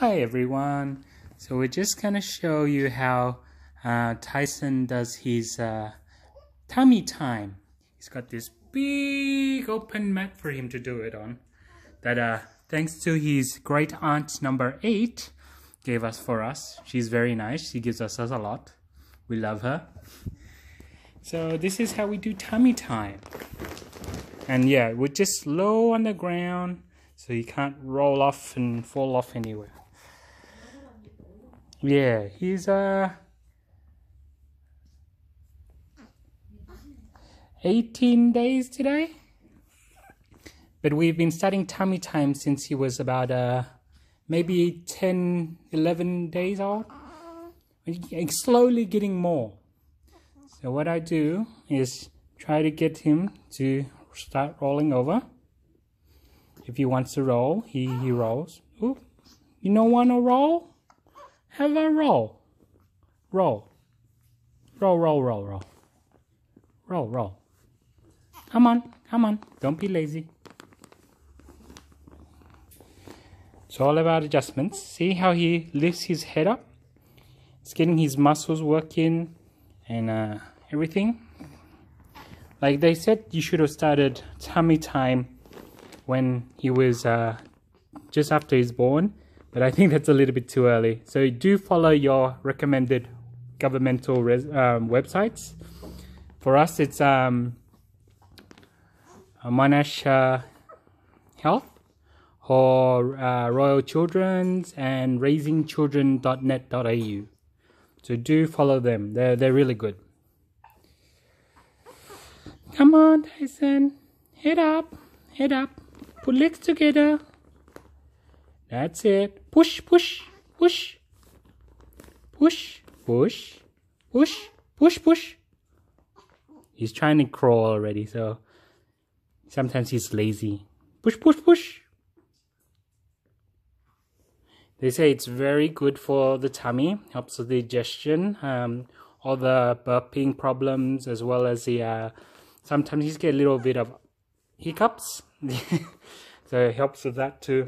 Hi everyone. So we're just gonna show you how uh, Tyson does his uh, tummy time. He's got this big open mat for him to do it on. That uh, thanks to his great aunt number eight gave us for us. She's very nice. She gives us, us a lot. We love her. So this is how we do tummy time. And yeah, we're just low on the ground so you can't roll off and fall off anywhere. Yeah, he's uh 18 days today. But we've been studying tummy time since he was about uh maybe 10 11 days old. And slowly getting more. So what I do is try to get him to start rolling over. If he wants to roll, he, he rolls. Ooh, you don't want to roll? Have a roll. Roll. Roll, roll, roll, roll. Roll, roll. Come on, come on. Don't be lazy. It's all about adjustments. See how he lifts his head up? It's getting his muscles working and uh, everything. Like they said, you should have started tummy time when he was uh, just after he's born, but I think that's a little bit too early. So do follow your recommended governmental um, websites. For us, it's um, Monash uh, Health or uh, Royal Children's and raisingchildren.net.au. So do follow them. They're they're really good. Come on, Tyson. Head up. Head up. Put legs together. That's it. Push, push, push. Push, push, push, push, push. He's trying to crawl already, so sometimes he's lazy. Push, push, push. They say it's very good for the tummy, helps with digestion, um, all the burping problems, as well as the uh, sometimes he's get a little bit of hiccups, so it helps with that too.